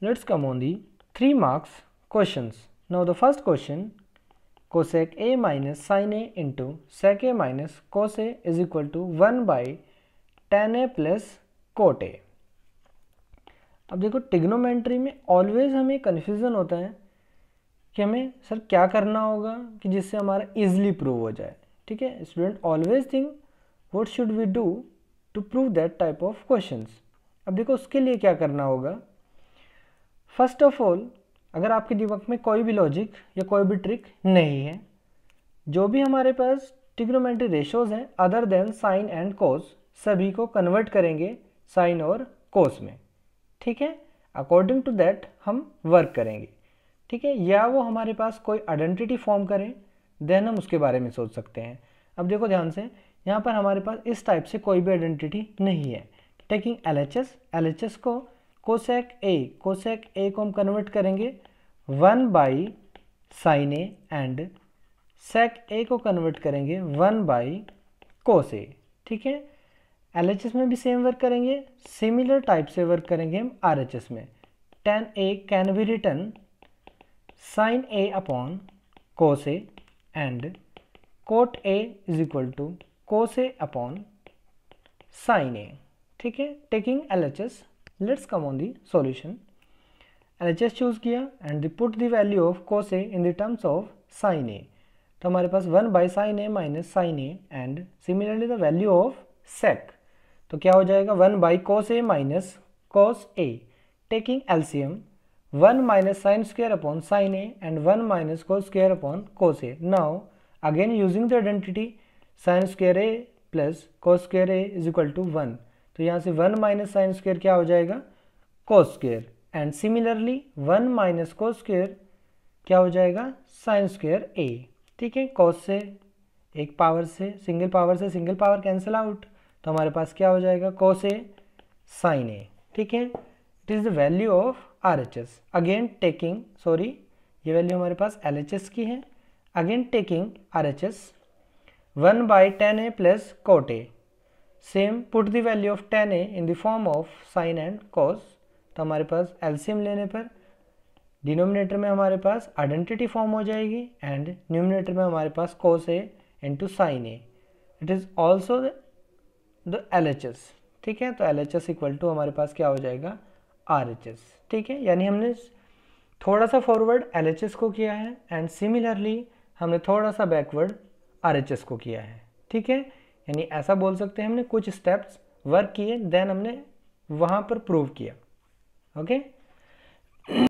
let's come on the 3 marks questions. Now, the first question, cosec a minus sin a into sec a minus cos a is equal to 1 by tan a plus cot a. अब देखो टिग्नोमेंट्री में always हमें confusion होता है कि हमें, sir, क्या करना होगा कि जिससे हमारा इजली प्रूव हो जाए ठीक है student always think what should we do to prove that type of questions अब देखो, उसके लिए क्या करना होगा फ़र्स्ट ऑफ़ ऑल, अगर आपके दिमाग में कोई भी लॉजिक या कोई भी ट्रिक नहीं है, जो भी हमारे पास टिग्नोमेट्री रेशोज हैं other than sine and cos सभी को कन्वर्ट करेंगे साइन और कोस में। ठीक है? अकॉर्डिंग टू दैट हम वर्क करेंगे। ठीक है? या वो हमारे पास कोई आइडेंटिटी फॉर्म करें देन हम उसके बारे में सोच सकते हैं। अब देखो ध्यान से, यहाँ पर हमारे पास इस टाइप से कोई भी आइडेंटिटी नहीं है। Taking L H S L H S को कोसेक ए कोसेक ए को हम कन्वर्ट करेंगे one by sine A and sec A को कन्वर्ट करेंगे वन बाई कोस ए ठीक है? एल एच एस में भी सेम वर्क करेंगे सिमिलर टाइप से वर्क करेंगे हम आर एच एस में। Tan A can be written sine A upon cos A and cot A is equal to cos A upon sine A ठीक है? Taking L H S let's come on the solution. LHS choose किया and the put the value of cos A in the terms of sine A तो हमारे पास one by sine A minus sine A and similarly the value of sec तो क्या हो जाएगा? One by cos A minus cos A taking LCM one minus sine square upon sine A and one minus cos square upon cos A now again using the identity sine square A plus cos square A is equal to one तो यहाँ से one minus sine square क्या हो जाएगा? Cos square and similarly one minus cos square क्या हो जाएगा? Sign square ए ठीक है? कोस से, एक पावर से सिंगल पावर से सिंगल पावर कैंसिल आउट तो हमारे पास क्या हो जाएगा? कोस ए साइन ए ठीक है? It is the value of R H S again taking sorry ये वैल्यू हमारे पास एल एच एस की है. Again taking R H S one by tan A plus cot A same put the value of tan A in the form of sine and cos तो हमारे पास LCM लेने पर denominator में हमारे पास identity form हो जाएगी एंड न्यूमिनेटर में हमारे पास cos A into sine A it is also the L H S ठीक है? तो L H S equal to हमारे पास क्या हो जाएगा? आर एच एस ठीक है? यानी हमने थोड़ा सा फॉरवर्ड एल एच एस को किया है एंड सिमिलरली हमने थोड़ा सा बैकवर्ड आर एच एस को किया है. ठीक है? यानी ऐसा बोल सकते हैं हमने कुछ स्टेप्स वर्क किए देन हमने वहाँ पर प्रूव किया ओके okay?